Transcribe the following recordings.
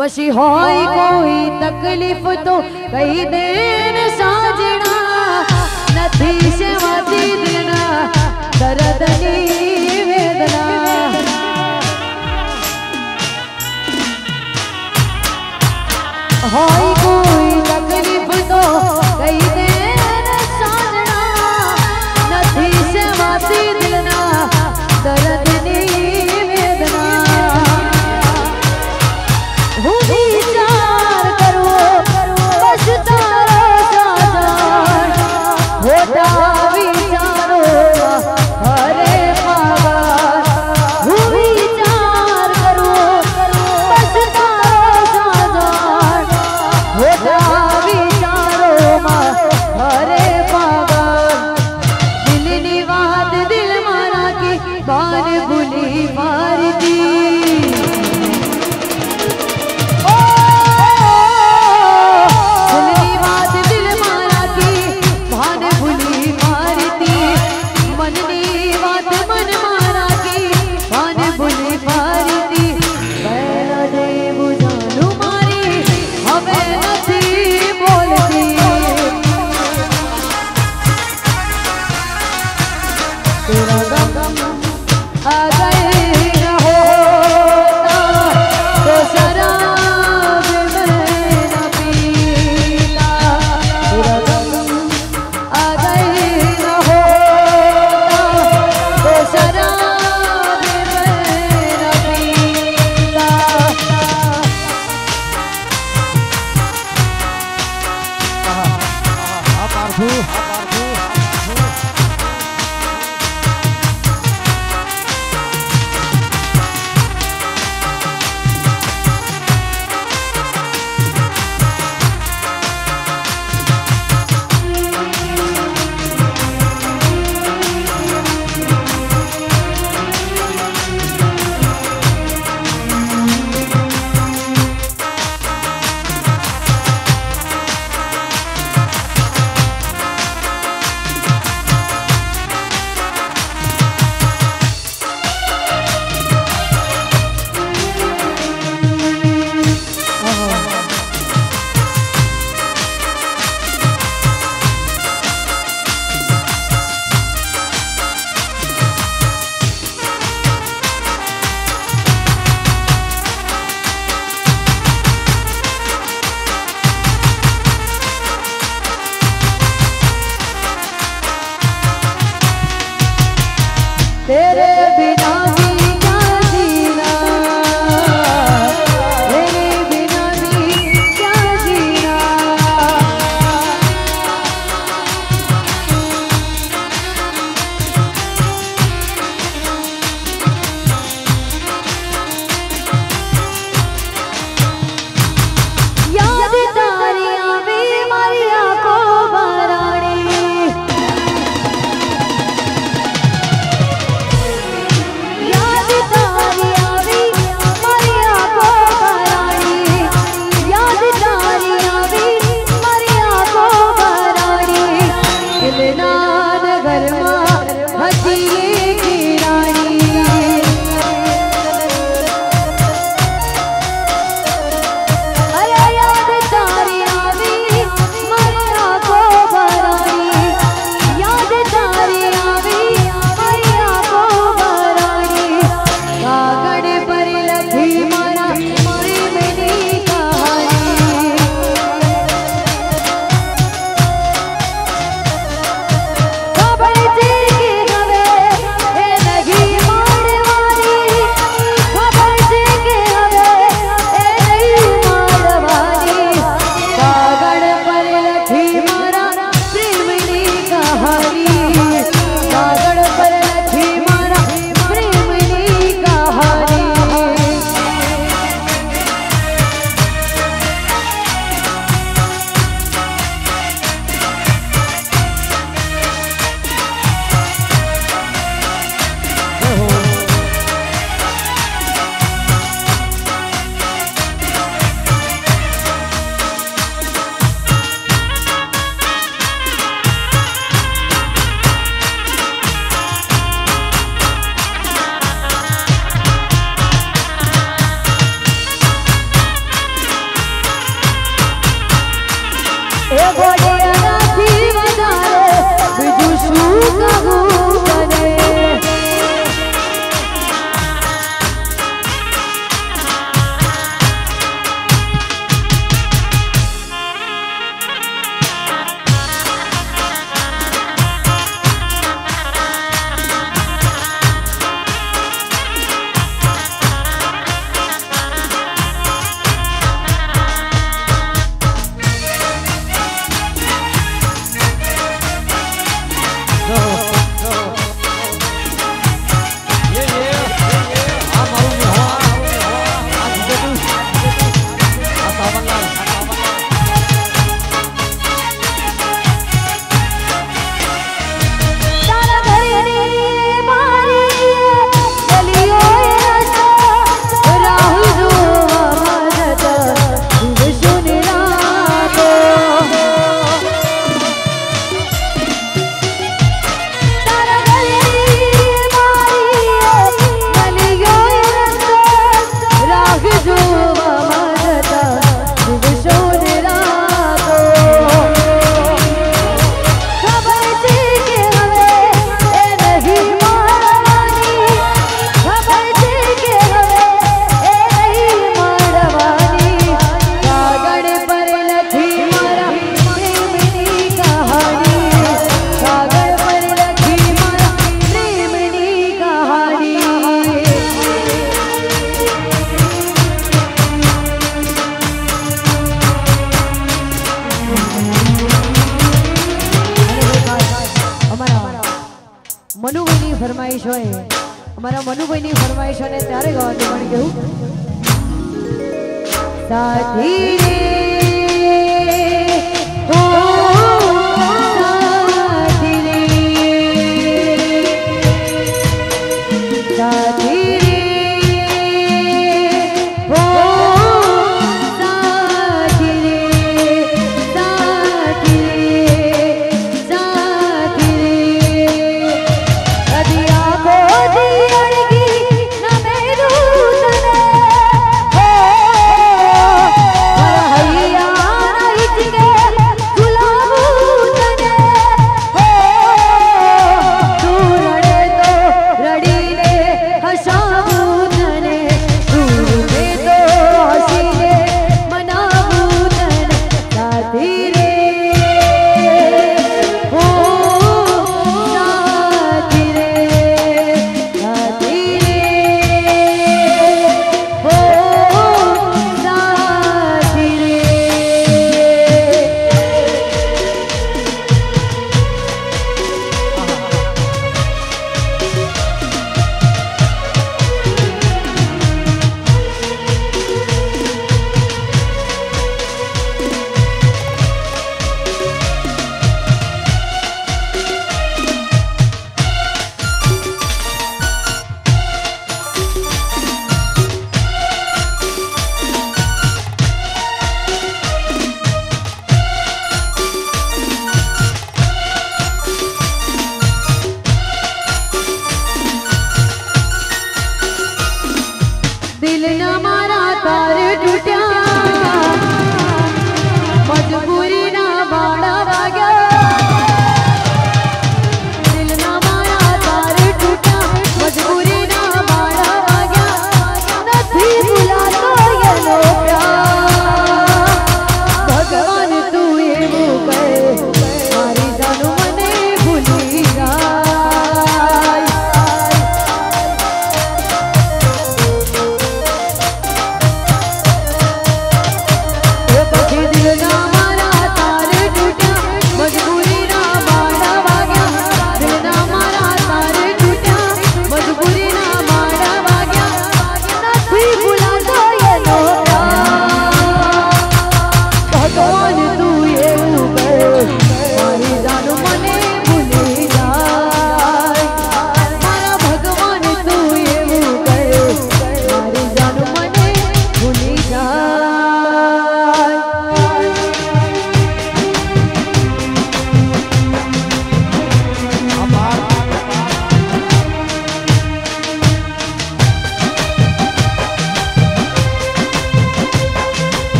પછી હોય કોઈ તકલીફ તો કહી દે ને સાજણા નથી સેવાતી દેના. દર્દની વેદના. હોય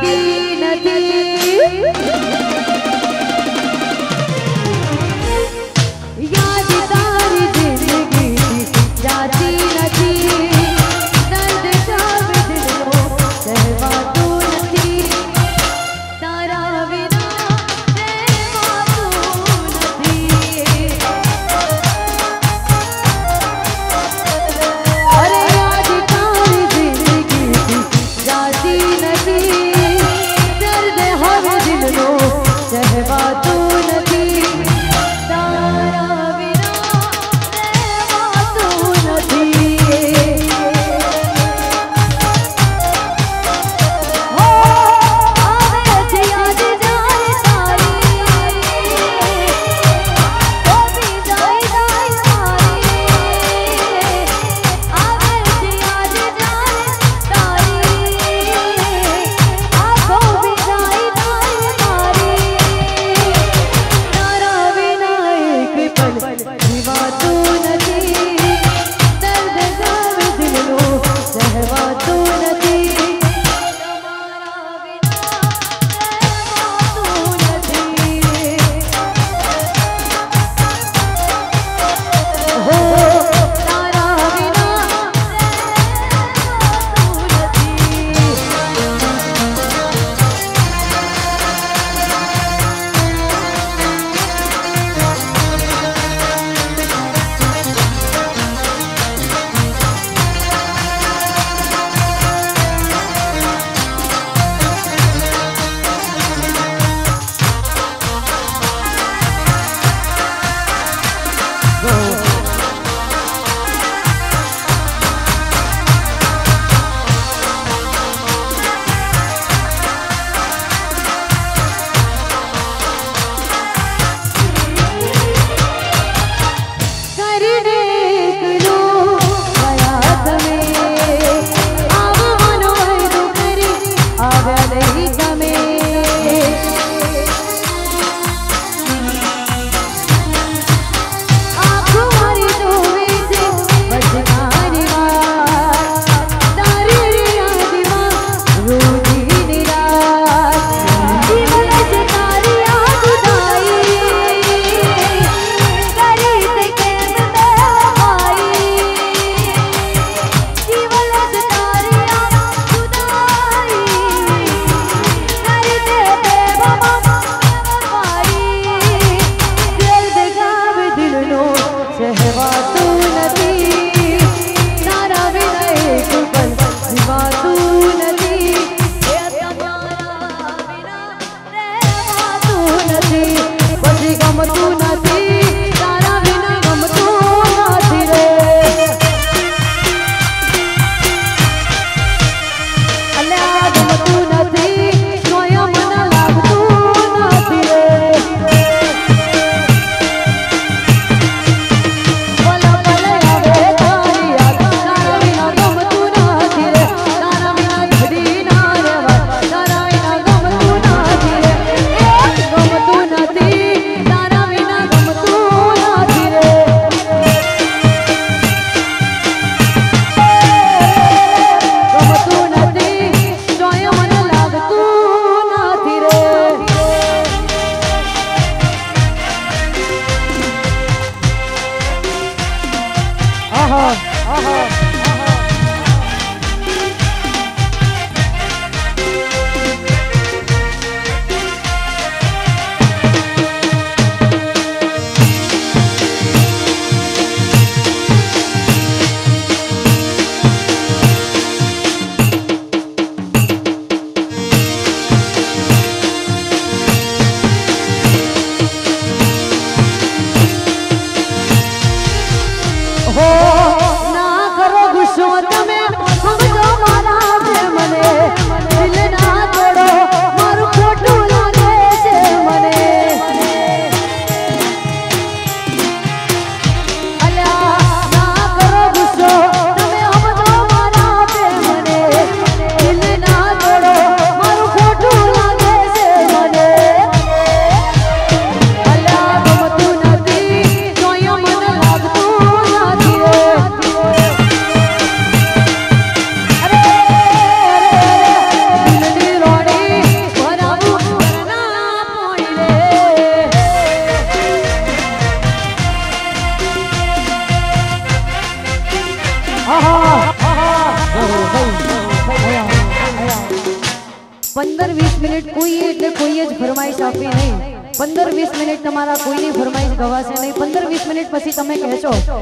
Nadine, you.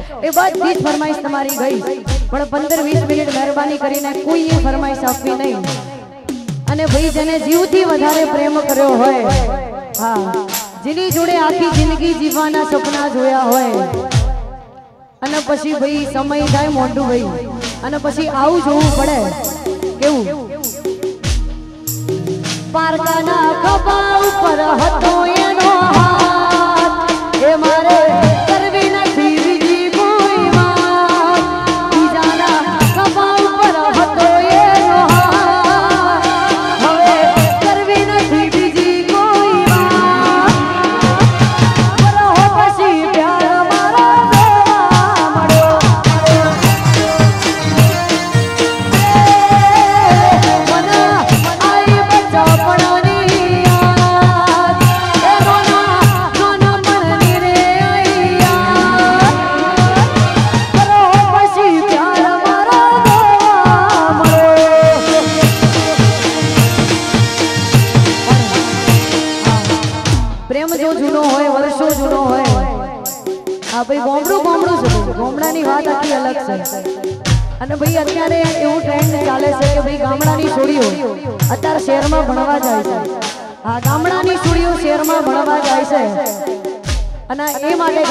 એ બધી જ ફરમાઈશ તમારી ગઈ, પણ પંદર વીસ મિનિટ મહેરબાની કરીને કોઈએ ફરમાઈશ આપવી નહીં. અને ભાઈ, જેને જીવથી વધારે પ્રેમ કર્યો હોય, હા, જેની જોડે આખી જિંદગી જીવવાના સપના જોયા હોય, અને પછી ભાઈ, સમય થાય મોટું ભાઈ, અને પછી આવું જોવું પડે, કેવું? પારકાના ખભા ઉપર હતો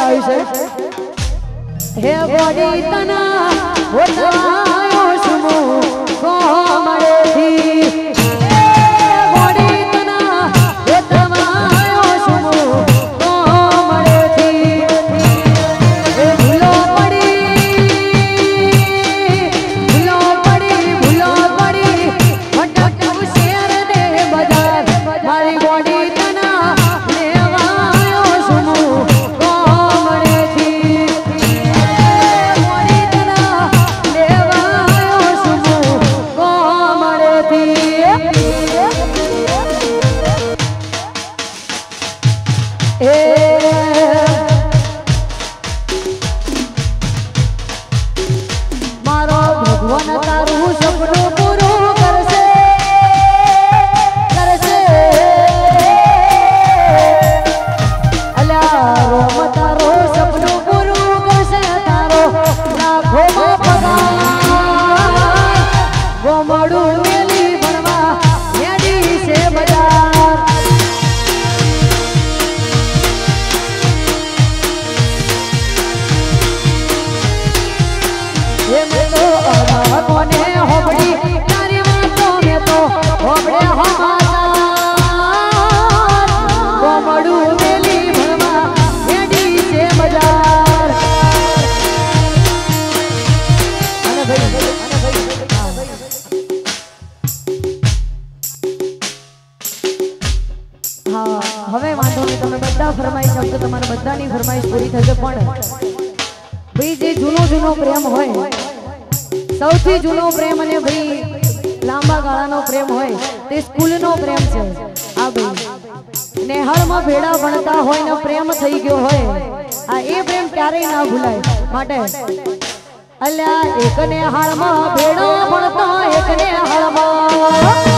એ માટે ગાયું છે હે બોડી તના હા. હવે વાંધો નહીં, તમે બધા ફરમાઈશ આપશો તમારા બધાની ફરમાઈશ પૂરી થશે, પણ ભાઈ જે જૂનો જૂનો પ્રેમ હોય, સૌથી જૂનો પ્રેમ અને ભાઈ લાંબા ગાળાનો પ્રેમ હોય, તે સ્કૂલનો પ્રેમ છે. આ ભાઈ. નેહાળમાં ભેડા ભણતા હોય ને પ્રેમ થઈ ગયો હોય, આ એ પ્રેમ ક્યારેય ના ભૂલાય. માટે અલ્યા એક નેહાળમાં ભેડા ભણતા એક નેહાળમાં અરે